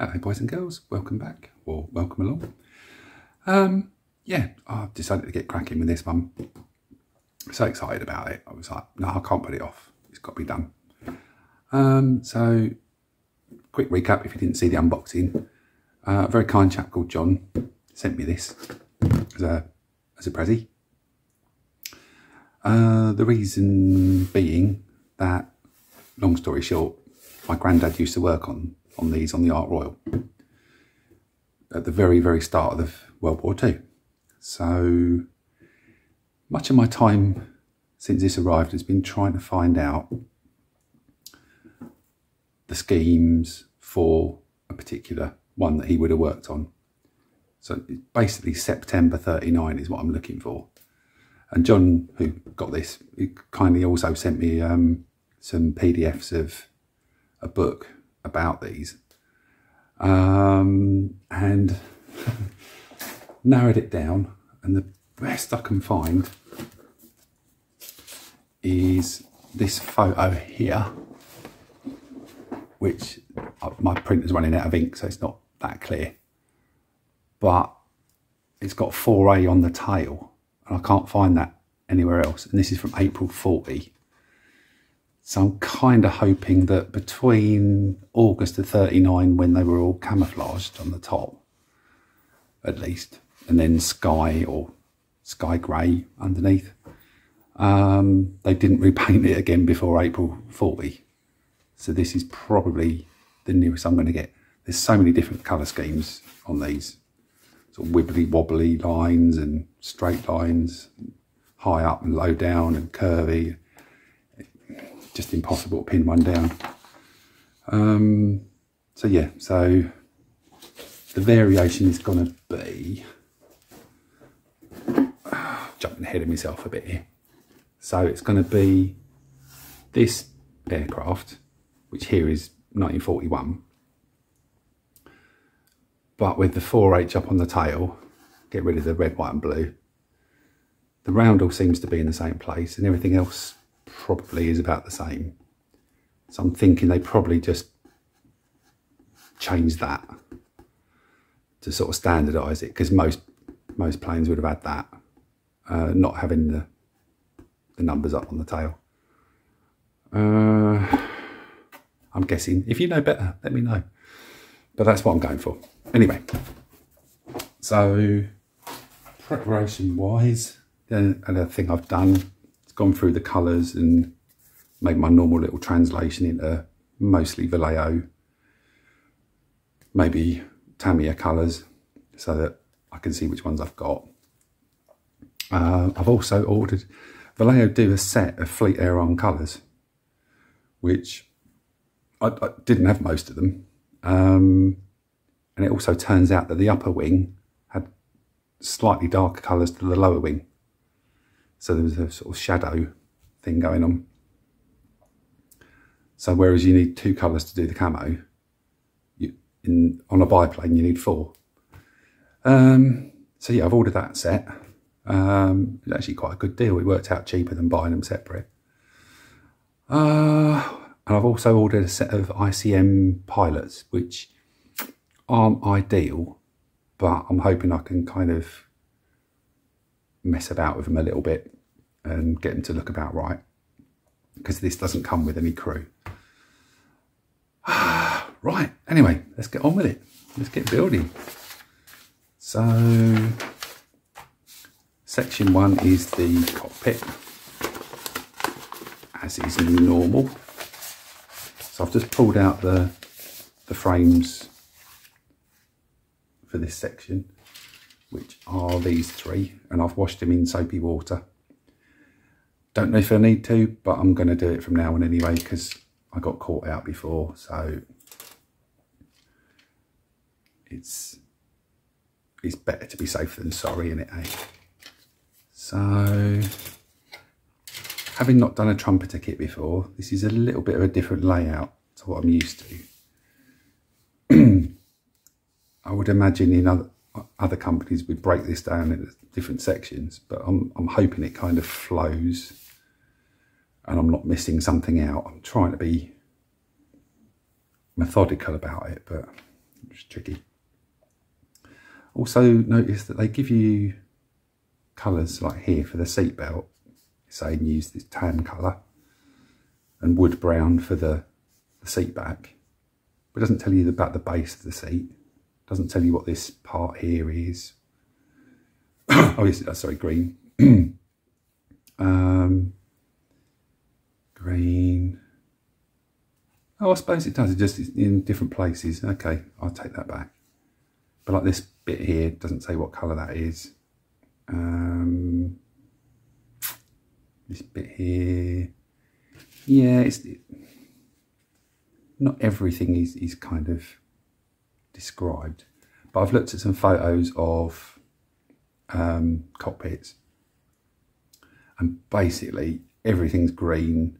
Hello boys and girls, welcome back, or welcome along. Um, yeah, I've decided to get cracking with this one. So excited about it. I was like, no, I can't put it off. It's got to be done. Um, so, quick recap if you didn't see the unboxing. Uh, a very kind chap called John sent me this as a, as a prezi. Uh, the reason being that, long story short, my granddad used to work on on these on the Ark Royal at the very, very start of the World War II. So much of my time since this arrived has been trying to find out the schemes for a particular one that he would have worked on. So basically September 39 is what I'm looking for. And John, who got this, he kindly also sent me um, some PDFs of a book about these um, and narrowed it down. And the best I can find is this photo here, which uh, my printer's running out of ink, so it's not that clear. But it's got 4A on the tail, and I can't find that anywhere else. And this is from April 40. So I'm kind of hoping that between August of 39, when they were all camouflaged on the top, at least, and then sky or sky grey underneath, um, they didn't repaint it again before April 40. So this is probably the newest I'm going to get. There's so many different colour schemes on these. Sort of wibbly wobbly lines and straight lines, high up and low down and curvy just impossible to pin one down. Um, so yeah, so the variation is going to be, jumping ahead of myself a bit here. So it's going to be this aircraft, which here is 1941, but with the 4H up on the tail, get rid of the red, white and blue. The roundel seems to be in the same place and everything else probably is about the same. So I'm thinking they probably just changed that to sort of standardise it because most most planes would have had that, uh, not having the the numbers up on the tail. Uh, I'm guessing. If you know better, let me know. But that's what I'm going for. Anyway, so preparation wise, the other thing I've done gone through the colours and made my normal little translation into mostly Vallejo, maybe Tamiya colours, so that I can see which ones I've got. Uh, I've also ordered, Vallejo do a set of Fleet Air Arm colours, which I, I, didn't have most of them. Um, and it also turns out that the upper wing had slightly darker colours to the lower wing. So there was a sort of shadow thing going on. So whereas you need two colours to do the camo, you, in, on a biplane you need four. Um, so yeah, I've ordered that set. Um, it's actually quite a good deal. It worked out cheaper than buying them separate. Uh, and I've also ordered a set of ICM pilots, which aren't ideal, but I'm hoping I can kind of mess about with them a little bit and get them to look about right because this doesn't come with any crew. right, anyway, let's get on with it. Let's get building. So, section one is the cockpit, as is normal. So I've just pulled out the, the frames for this section which are these three, and I've washed them in soapy water. Don't know if I need to, but I'm going to do it from now on anyway, because I got caught out before, so it's it's better to be safe than sorry in it, eh? So, having not done a trumpeter kit before, this is a little bit of a different layout to what I'm used to. I would imagine in other other companies would break this down into different sections, but I'm, I'm hoping it kind of flows and I'm not missing something out. I'm trying to be methodical about it, but it's tricky. Also notice that they give you colours like here for the seatbelt, saying use this tan colour and wood brown for the, the seat back. But it doesn't tell you about the base of the seat. Doesn't tell you what this part here is. oh, yes, oh, sorry, green. um, green. Oh, I suppose it does. It just in different places. Okay, I'll take that back. But like this bit here, doesn't say what colour that is. Um, this bit here. Yeah, it's not everything is, is kind of described. But I've looked at some photos of um, cockpits and basically everything's green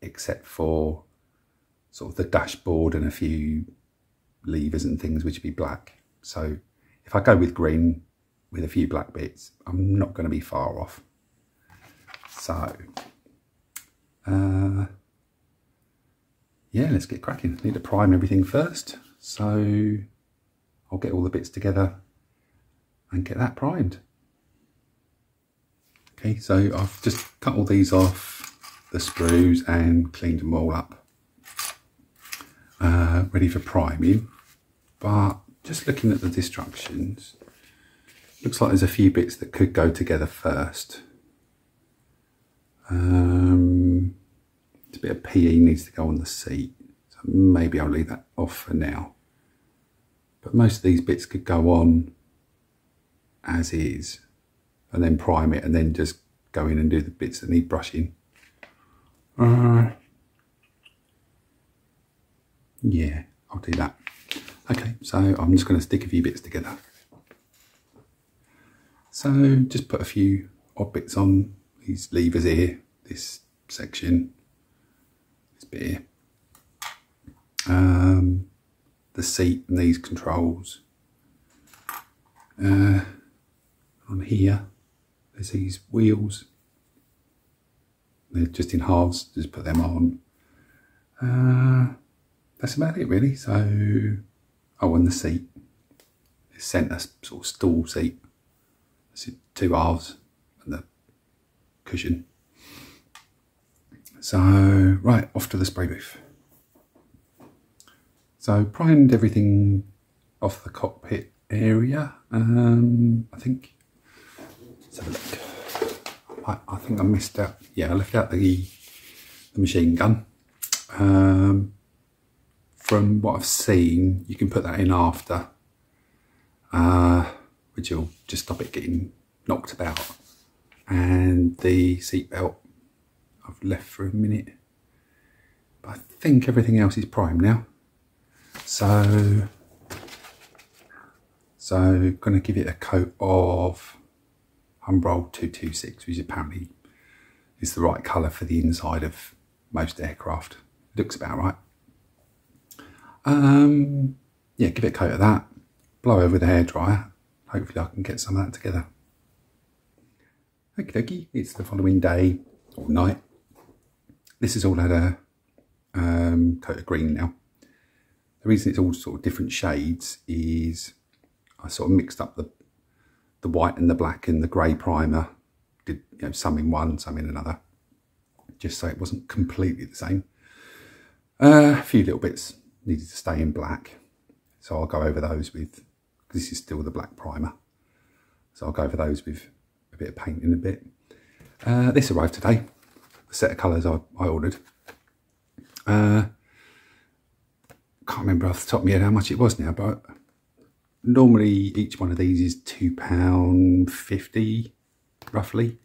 except for sort of the dashboard and a few levers and things which would be black. So if I go with green with a few black bits, I'm not going to be far off. So, uh, yeah, let's get cracking. Need to prime everything first. So I'll get all the bits together and get that primed. Okay, so I've just cut all these off the sprues and cleaned them all up. Uh, ready for priming. But just looking at the instructions, looks like there's a few bits that could go together first. Um, a bit of PE needs to go on the seat. So maybe I'll leave that off for now. But most of these bits could go on as is and then prime it and then just go in and do the bits that need brushing. Uh, yeah, I'll do that. Okay, so I'm just going to stick a few bits together. So just put a few odd bits on these levers here, this section, this bit here, um, the seat and these controls. Uh, on here, there's these wheels. They're just in halves, just put them on. Uh, that's about it really. So, oh, and the seat. It's centre sort of stool seat. It's two halves and the cushion. So, right, off to the spray booth. So, primed everything off the cockpit area. Um, I think, let's have a look. I, I, think I missed out, yeah, I left out the, the machine gun. Um, from what I've seen, you can put that in after, uh, which will just stop it getting knocked about. And the seatbelt I've left for a minute. But I think everything else is primed now. So, so going to give it a coat of Humbrol 226, which apparently is the right colour for the inside of most aircraft. Looks about right. Um, yeah, give it a coat of that, blow over the hairdryer. Hopefully I can get some of that together. Okie dokie, it's the following day or night. This is all had a um, coat of green now. The reason it's all sort of different shades is I sort of mixed up the the white and the black and the grey primer. Did you know some in one, some in another, just so it wasn't completely the same. Uh, a few little bits needed to stay in black. So I'll go over those with, this is still the black primer. So I'll go over those with a bit of paint in a bit. Uh, this arrived today, the set of colours I, I ordered. Uh, can't remember off the top of my head how much it was now, but normally each one of these is £2.50 roughly.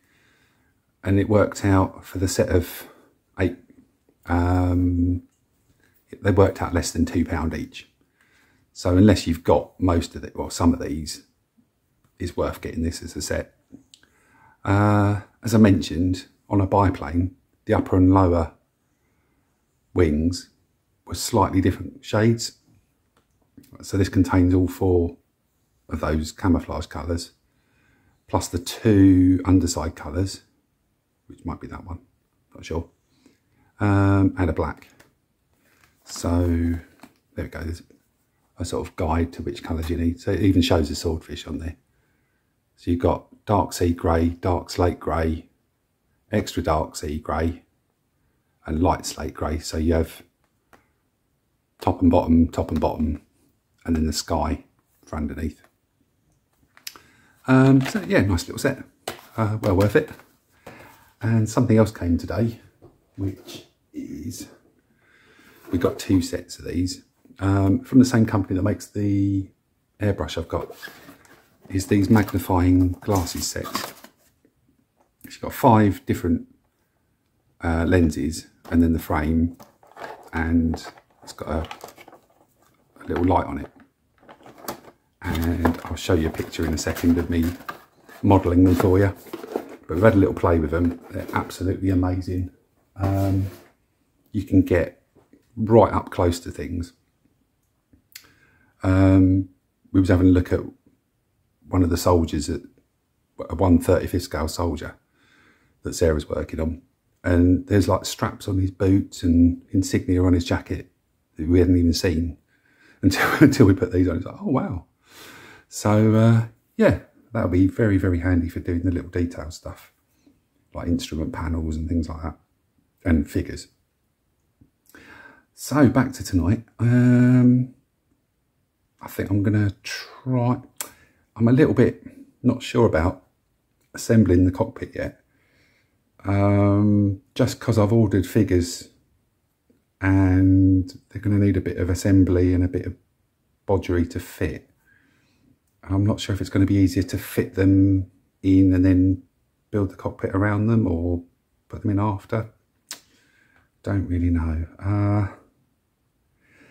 And it worked out for the set of eight um, they worked out less than £2 each. So unless you've got most of it, or some of these, is worth getting this as a set. Uh, as I mentioned, on a biplane, the upper and lower wings were slightly different shades. So this contains all four of those camouflage colours, plus the two underside colours, which might be that one, not sure, um, and a black. So there it goes. a sort of guide to which colours you need. So it even shows the swordfish on there. So you've got dark sea grey, dark slate grey, extra dark sea grey, and light slate grey. So you have top and bottom, top and bottom, and then the sky for underneath. Um, so yeah, nice little set. Uh, well worth it. And something else came today, which is we got two sets of these um, from the same company that makes the airbrush I've got. Is these magnifying glasses sets. It's got five different uh, lenses and then the frame and it's got a, a little light on it. And I'll show you a picture in a second of me modelling them for you. But we've had a little play with them. They're absolutely amazing. Um, you can get right up close to things. Um, we was having a look at one of the soldiers at a 135th scale soldier that Sarah's working on. And there's like straps on his boots and insignia on his jacket that we hadn't even seen until until we put these on. It's like, oh wow. So uh, yeah, that'll be very very handy for doing the little detail stuff, like instrument panels and things like that, and figures. So back to tonight. Um, I think I'm gonna try. I'm a little bit not sure about assembling the cockpit yet um, just because I've ordered figures and they're going to need a bit of assembly and a bit of bodgery to fit. I'm not sure if it's going to be easier to fit them in and then build the cockpit around them or put them in after. Don't really know. Uh,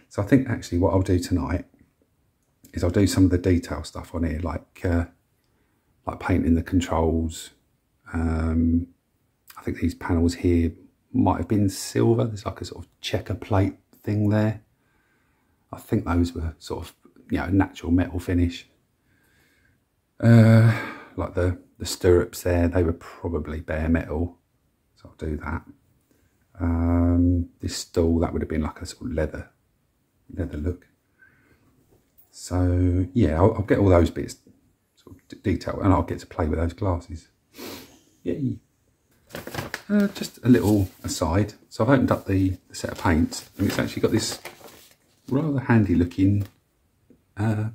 so I think actually what I'll do tonight is I'll do some of the detail stuff on here, like uh, like painting the controls, um, I think these panels here might have been silver. There's like a sort of checker plate thing there. I think those were sort of, you know, natural metal finish. Uh, like the, the stirrups there, they were probably bare metal. So I'll do that. Um, this stool, that would have been like a sort of leather, leather look. So yeah, I'll, I'll get all those bits sort of detailed and I'll get to play with those glasses. Yay. Uh, just a little aside. So I've opened up the, the, set of paints and it's actually got this rather handy looking uh,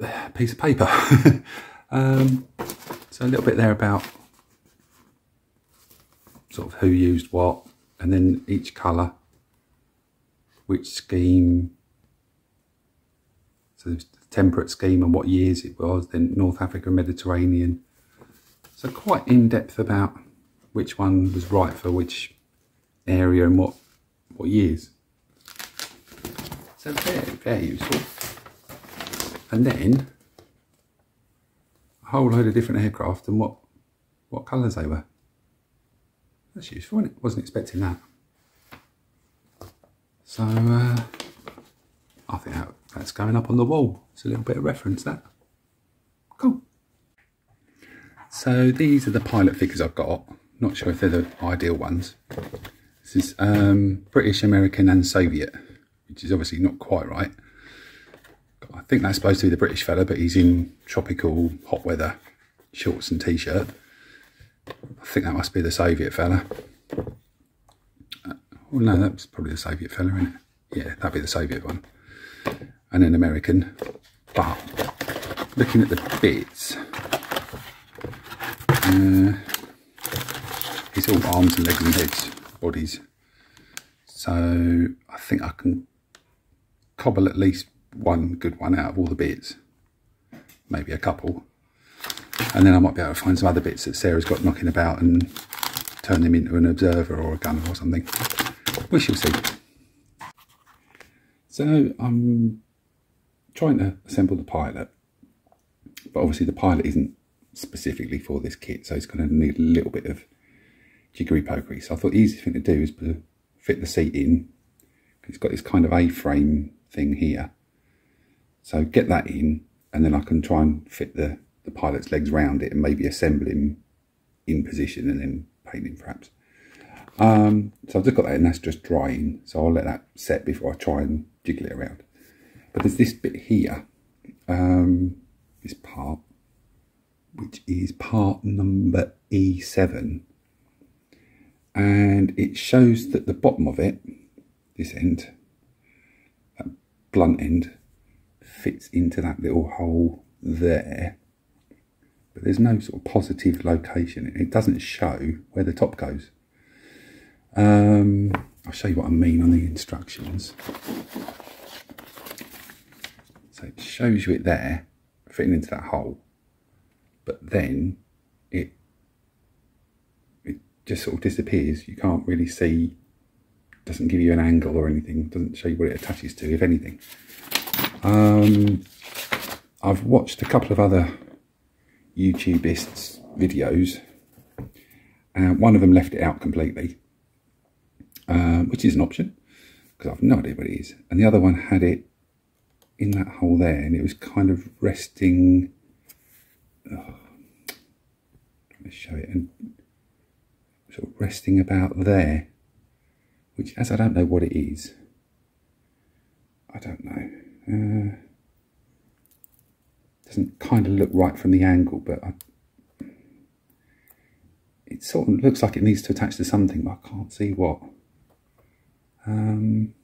piece of paper. um, so a little bit there about sort of who used what and then each colour, which scheme, so the temperate scheme and what years it was, then North Africa, Mediterranean, so quite in-depth about which one was right for which area and what, what years. So very, very useful. And then a whole load of different aircraft and what, what colours they were. That's useful, wasn't it? Wasn't expecting that. So uh, I think that, that's going up on the wall. It's a little bit of reference, that. Cool. So these are the pilot figures I've got. Not sure if they're the ideal ones. This is um, British, American and Soviet, which is obviously not quite right. I think that's supposed to be the British fella, but he's in tropical hot weather shorts and t-shirt. I think that must be the Soviet fella. Uh, well, no, that's probably the Soviet fella, isn't it? Yeah, that'd be the Soviet one. And an American. But looking at the bits, uh, it's all arms and legs and heads, bodies. So I think I can cobble at least one good one out of all the bits. Maybe a couple. And then I might be able to find some other bits that Sarah's got knocking about and turn them into an observer or a gunner or something. We shall see. So I'm trying to assemble the pilot. But obviously the pilot isn't specifically for this kit, so it's going to need a little bit of jiggery pokery. So I thought the easiest thing to do is to fit the seat in. It's got this kind of A-frame thing here. So get that in, and then I can try and fit the, the pilot's legs round it and maybe assemble him in position and then paint him perhaps. Um, so I've just got that and that's just drying. So I'll let that set before I try and jiggle it around. But there's this bit here, um, this part, which is part number E7. And it shows that the bottom of it, this end, that blunt end, fits into that little hole there. But there's no sort of positive location. It doesn't show where the top goes. Um, I'll show you what I mean on the instructions. So it shows you it there, fitting into that hole, but then it it just sort of disappears. You can't really see, doesn't give you an angle or anything, doesn't show you what it attaches to, if anything. Um, I've watched a couple of other YouTubists videos, and one of them left it out completely, um, which is an option, because I've no idea what it is. And the other one had it in that hole there and it was kind of resting oh, let me show it and sort of resting about there which as I don't know what it is I don't know uh, doesn't kind of look right from the angle but I, it sort of looks like it needs to attach to something but I can't see what um,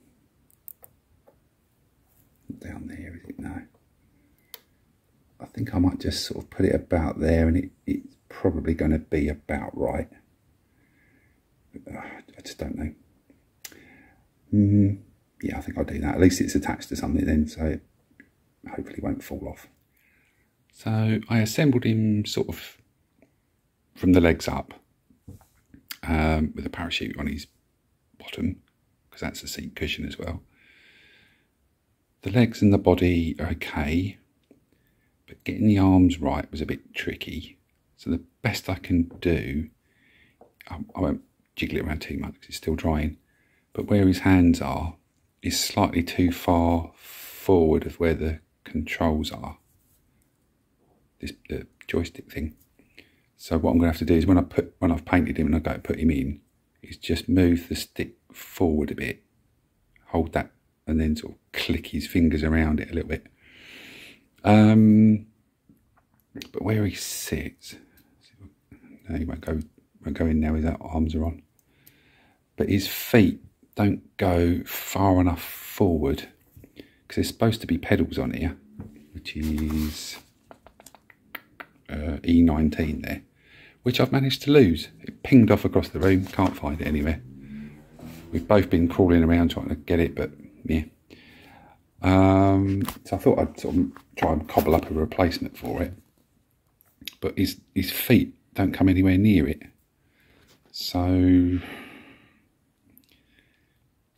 down there, is it? No. I think I might just sort of put it about there and it, it's probably going to be about right. I just don't know. Mm, yeah, I think I'll do that. At least it's attached to something then, so it hopefully won't fall off. So I assembled him sort of from the legs up um, with a parachute on his bottom, because that's a seat cushion as well. The legs and the body are okay, getting the arms right was a bit tricky. So the best I can do, I, I won't jiggle it around too much because it's still drying, but where his hands are is slightly too far forward of where the controls are. This the joystick thing. So what I'm going to have to do is when I put when I've painted him and I go to put him in, is just move the stick forward a bit, hold that and then sort of click his fingers around it a little bit. Um, but where he sits, no, he won't go, won't go in now. His arms are on, but his feet don't go far enough forward because there's supposed to be pedals on here, which is uh, E19 there, which I've managed to lose. It pinged off across the room, can't find it anywhere. We've both been crawling around trying to get it, but yeah. Um, so I thought I'd sort of try and cobble up a replacement for it. But his, his feet don't come anywhere near it. So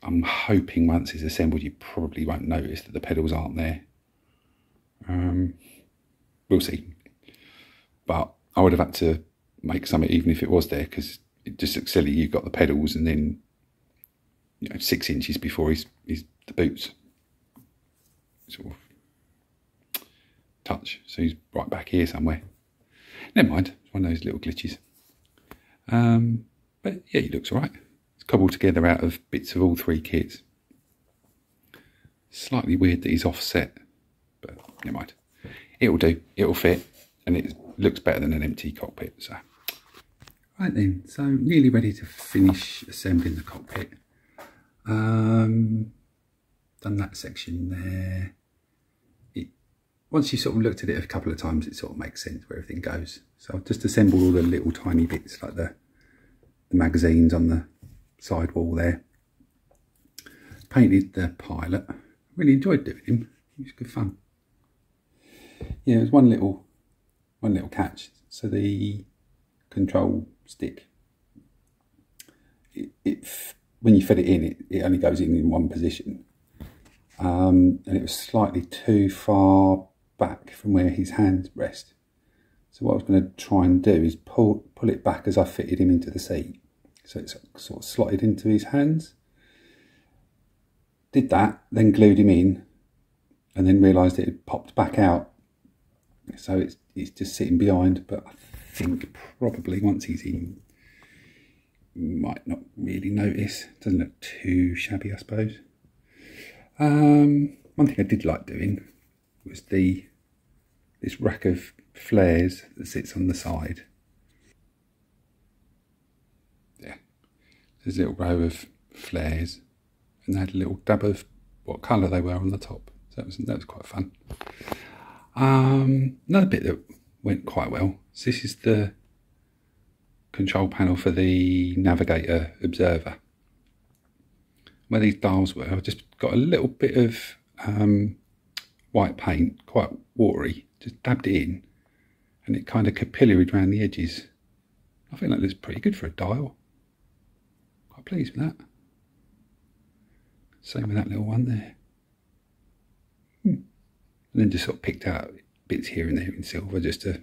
I'm hoping once it's assembled you probably won't notice that the pedals aren't there. Um, we'll see. But I would have had to make something even if it was there because it just looks silly. You've got the pedals and then you know, six inches before his, his the boots sort of touch. So he's right back here somewhere. Never mind, it's one of those little glitches. Um, but yeah, he looks all right. It's cobbled together out of bits of all three kits. Slightly weird that he's offset, but never mind. It'll do, it'll fit, and it looks better than an empty cockpit. So, Right then, so nearly ready to finish assembling the cockpit. Um, done that section there. Once you sort of looked at it a couple of times, it sort of makes sense where everything goes. So I've just assembled all the little tiny bits like the, the magazines on the side wall there. Painted the pilot. Really enjoyed doing him. It was good fun. Yeah, there's one little one little catch. So the control stick, it, it when you fit it in, it, it only goes in in one position. Um, and it was slightly too far back from where his hands rest. So what I was going to try and do is pull, pull it back as I fitted him into the seat. So it's sort of slotted into his hands. Did that, then glued him in, and then realised it had popped back out. So it's, it's just sitting behind, but I think probably once he's in, might not really notice. Doesn't look too shabby, I suppose. Um, one thing I did like doing was the this rack of flares that sits on the side. Yeah, there's a little row of flares, and they had a little dab of what colour they were on the top. So that was that was quite fun. Um, another bit that went quite well. So this is the control panel for the Navigator Observer. Where these dials were, I've just got a little bit of um, white paint, quite watery, just dabbed it in, and it kind of capillaried around the edges. I think that looks pretty good for a dial. Quite pleased with that. Same with that little one there. Hmm. And then just sort of picked out bits here and there in silver just to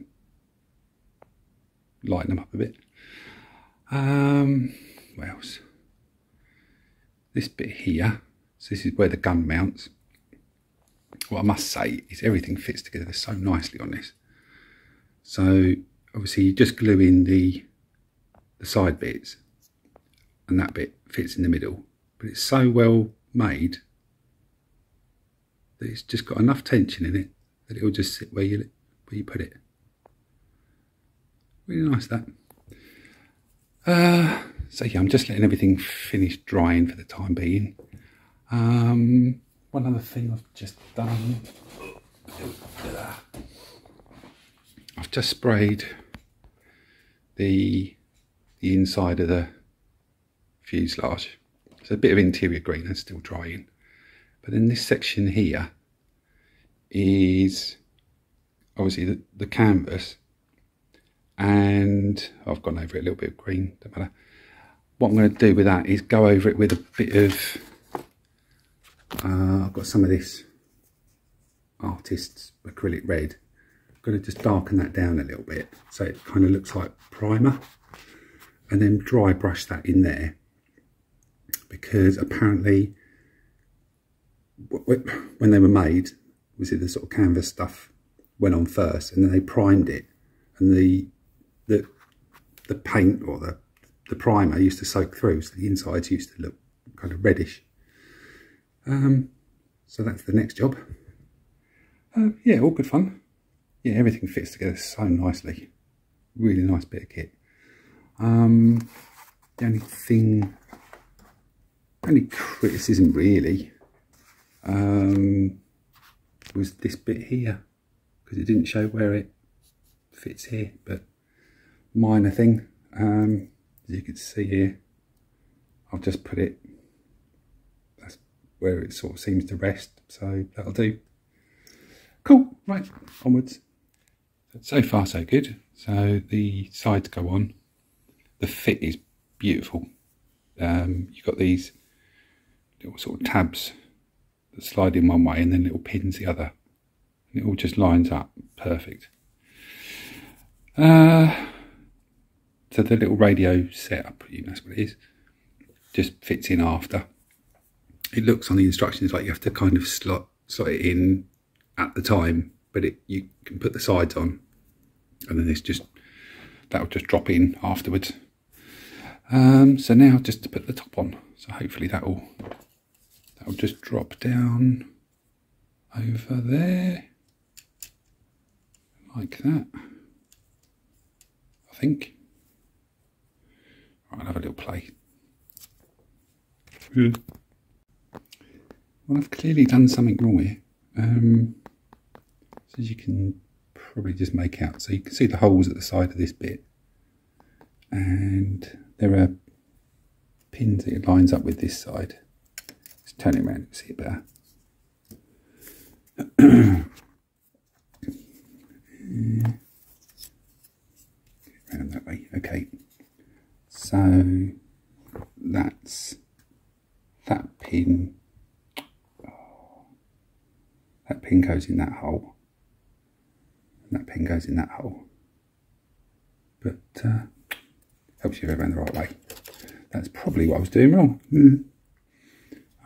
lighten them up a bit. Um, what else? This bit here, so this is where the gun mounts. What I must say is everything fits together so nicely on this. So obviously you just glue in the, the side bits and that bit fits in the middle. But it's so well made that it's just got enough tension in it that it'll just sit where you where you put it. Really nice that. Uh, so yeah, I'm just letting everything finish drying for the time being. Um, one other thing I've just done. I've just sprayed the the inside of the fuselage. It's a bit of interior green that's still drying. But in this section here is obviously the, the canvas and I've gone over it a little bit of green, don't matter. What I'm going to do with that is go over it with a bit of, uh, I've got some of this artist's acrylic red. I'm going to just darken that down a little bit so it kind of looks like primer and then dry brush that in there because apparently when they were made, was it the sort of canvas stuff went on first and then they primed it and the the the paint or the the primer used to soak through, so the insides used to look kind of reddish. Um, so that's the next job. Uh, yeah, all good fun. Yeah, everything fits together so nicely. Really nice bit of kit. Um, the only thing, only criticism really, um, was this bit here because it didn't show where it fits here, but minor thing. Um, as you can see here, I've just put it, where it sort of seems to rest. So that'll do. Cool, right, onwards. So far so good. So the sides go on. The fit is beautiful. Um, you've got these little sort of tabs that slide in one way and then little pins the other. And it all just lines up perfect. Uh, so the little radio setup, that's what it is, just fits in after. It looks on the instructions like you have to kind of slot, slot it in at the time, but it you can put the sides on and then it's just, that'll just drop in afterwards. Um, so now just to put the top on. So hopefully that'll, that'll just drop down over there like that, I think. I'll have a little play. Well, I've clearly done something wrong here. Um, so you can probably just make out. So you can see the holes at the side of this bit. And there are pins that it lines up with this side. Let's turn it around and see it better. around that way. Okay. So that's that pin. That pin goes in that hole. And that pin goes in that hole. But uh, helps you go around the right way. That's probably what I was doing wrong. Mm.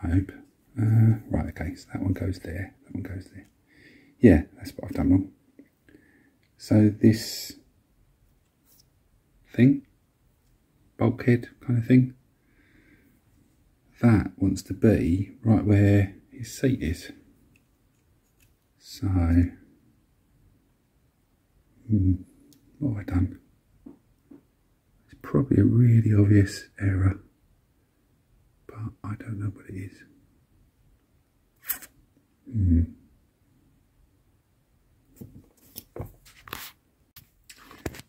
I hope. Uh, right, okay, so that one goes there, that one goes there. Yeah, that's what I've done wrong. So this thing bulkhead kind of thing. That wants to be right where his seat is. So, hmm, what have I done? It's probably a really obvious error, but I don't know what it is. Hmm.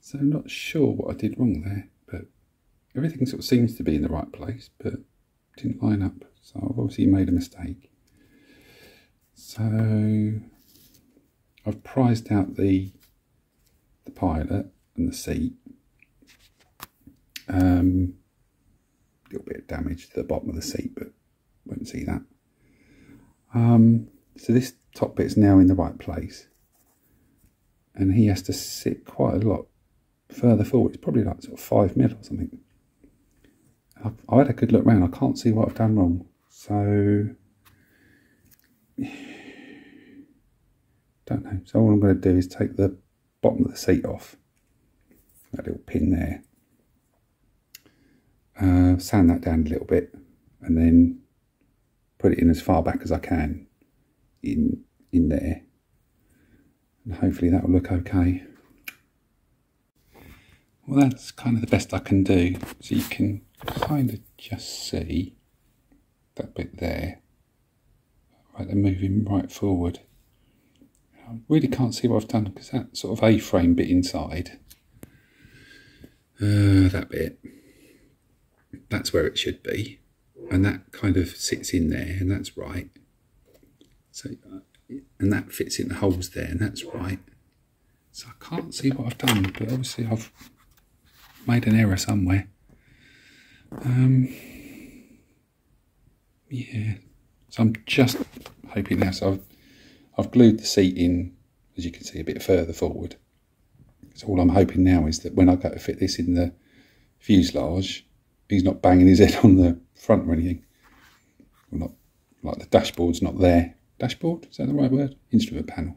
So I'm not sure what I did wrong there, but everything sort of seems to be in the right place, but didn't line up. So I've obviously made a mistake. So I've prized out the the pilot and the seat. Um, a little bit of damage to the bottom of the seat, but won't see that. Um, so this top bit's now in the right place. And he has to sit quite a lot further forward. It's probably like sort of five mil or something. I've, I had a good look around. I can't see what I've done wrong. So, don't know. So all I'm going to do is take the bottom of the seat off. That little pin there. Uh, sand that down a little bit and then put it in as far back as I can in in there and hopefully that will look okay well that's kind of the best I can do so you can kind of just see that bit there right they're moving right forward I really can't see what I've done because that sort of A-frame bit inside uh, that bit that's where it should be. And that kind of sits in there and that's right. So uh, and that fits in the holes there and that's right. So I can't see what I've done but obviously I've made an error somewhere. Um yeah. So I'm just hoping that's I've, I've glued the seat in as you can see a bit further forward so all I'm hoping now is that when I go to fit this in the fuselage he's not banging his head on the front or anything. Well, not like the dashboard's not there. Dashboard is that the right word? Instrument panel.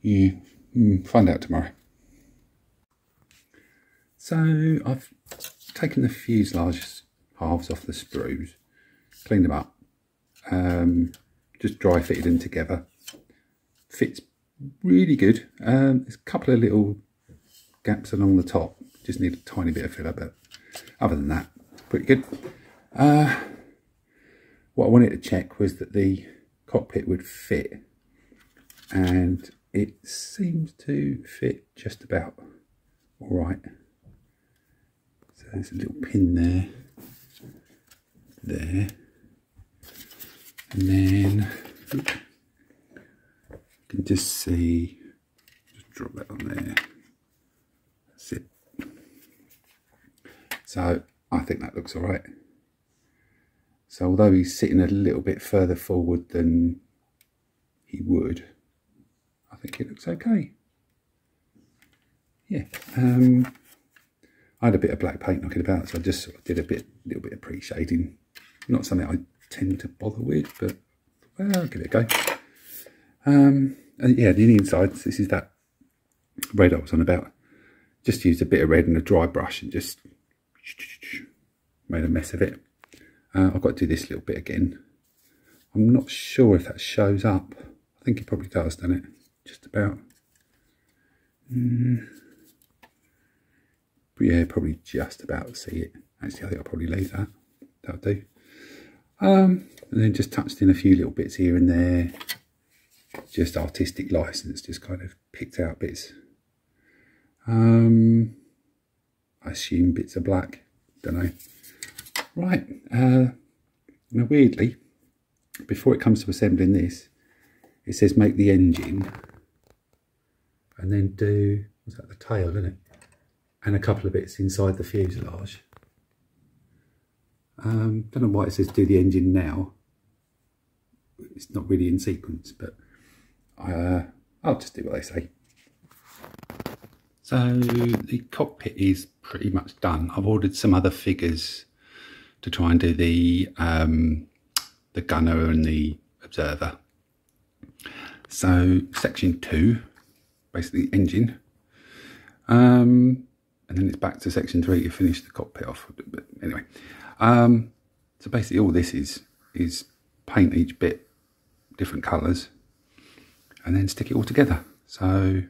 Yeah, mm, find out tomorrow. So I've taken the fuselage halves off the sprues, cleaned them up, um, just dry fitted them together. Fits really good. Um, there's a couple of little gaps along the top. Just need a tiny bit of filler, but other than that, pretty good. Uh, what I wanted to check was that the cockpit would fit and it seems to fit just about all right. So there's a little pin there, there, and then you can just see, just drop that on there. That's it. So I think that looks all right. So although he's sitting a little bit further forward than he would, I think it looks okay. Yeah, um, I had a bit of black paint knocking about, so I just sort of did a bit, little bit of pre-shading. Not something I tend to bother with, but well, I'll give it a go. Um, and yeah, the inside, this is that red I was on about. Just used a bit of red and a dry brush and just made a mess of it. Uh, I've got to do this little bit again. I'm not sure if that shows up. I think it probably does, doesn't it? Just about. Mm. But yeah, probably just about see it. Actually, I think I'll probably leave that. That'll do. Um, and then just touched in a few little bits here and there. Just artistic license, just kind of picked out bits. Um, I assume bits are black. Don't know. Right. Uh, now, weirdly, before it comes to assembling this, it says make the engine and then do, was that the tail, isn't it? And a couple of bits inside the fuselage. Um, don't know why it says do the engine now. It's not really in sequence, but uh, I'll just do what they say. So the cockpit is pretty much done. I've ordered some other figures to try and do the um, the gunner and the observer. So section two, basically engine. Um, and then it's back to section three to finish the cockpit off. But anyway, um, so basically all this is is paint each bit different colours and then stick it all together. So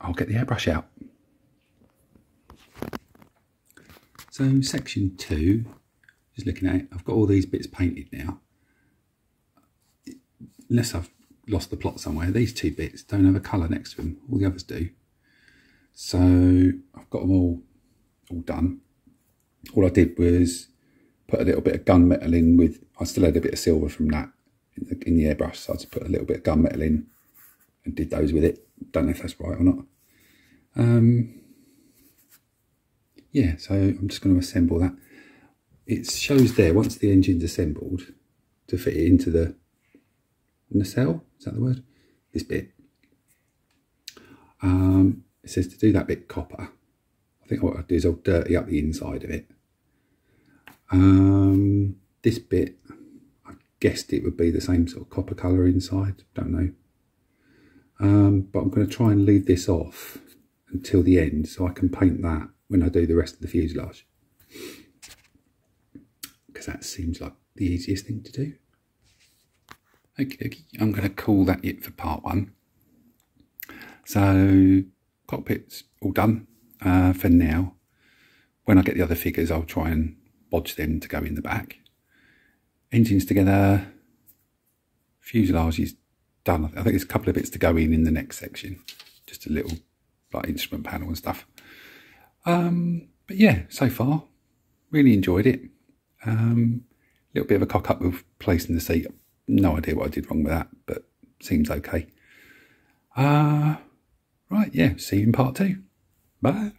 I'll get the airbrush out. So section two, just looking at it, I've got all these bits painted now. Unless I've lost the plot somewhere, these two bits don't have a colour next to them, all the others do. So I've got them all, all done. All I did was put a little bit of gunmetal in with, I still had a bit of silver from that in the, in the airbrush, so I just put a little bit of gunmetal in and did those with it. Don't know if that's right or not. Um, yeah, so I'm just going to assemble that. It shows there, once the engine's assembled, to fit it into the nacelle, is that the word? This bit. Um, it says to do that bit copper. I think what I'll do is I'll dirty up the inside of it. Um, this bit, I guessed it would be the same sort of copper colour inside, don't know. Um, but I'm going to try and leave this off until the end so I can paint that when I do the rest of the fuselage. Because that seems like the easiest thing to do. Okay, okay, I'm going to call that it for part one. So, cockpit's all done uh, for now. When I get the other figures, I'll try and bodge them to go in the back. Engines together, fuselage is done. I think there's a couple of bits to go in in the next section. Just a little like instrument panel and stuff. Um, but yeah, so far, really enjoyed it. A um, little bit of a cock up with placing the seat. No idea what I did wrong with that, but seems okay. Uh, right, yeah, see you in part two. Bye.